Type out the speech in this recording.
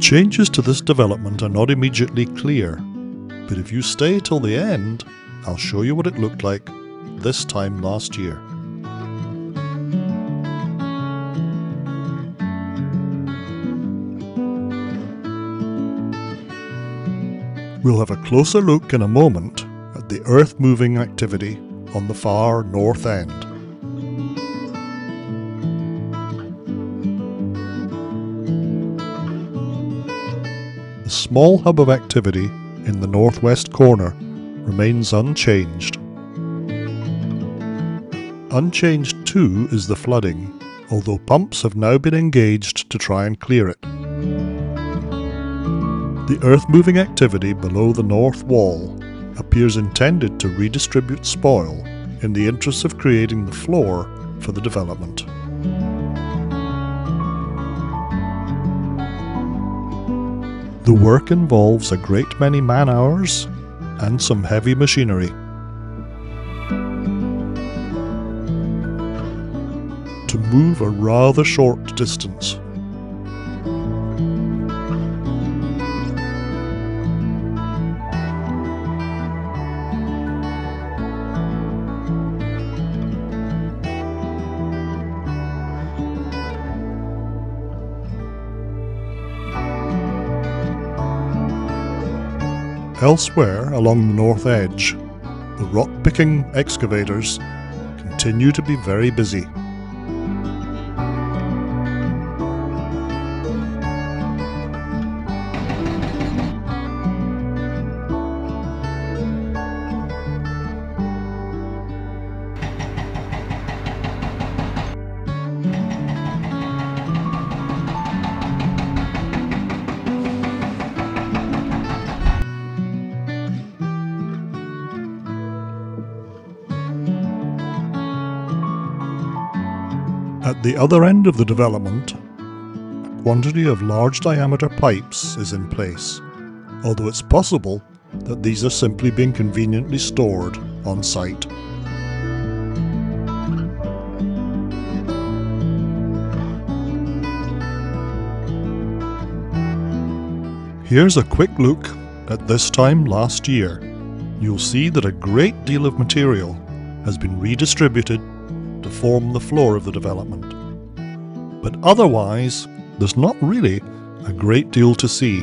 changes to this development are not immediately clear, but if you stay till the end, I'll show you what it looked like this time last year. We'll have a closer look in a moment at the earth moving activity on the far north end. The small hub of activity in the northwest corner remains unchanged. Unchanged too is the flooding, although pumps have now been engaged to try and clear it. The earth moving activity below the north wall appears intended to redistribute spoil in the interests of creating the floor for the development. The work involves a great many man hours and some heavy machinery. To move a rather short distance. Elsewhere along the north edge, the rock picking excavators continue to be very busy. At the other end of the development, a quantity of large diameter pipes is in place, although it's possible that these are simply being conveniently stored on site. Here's a quick look at this time last year. You'll see that a great deal of material has been redistributed form the floor of the development. But otherwise, there's not really a great deal to see.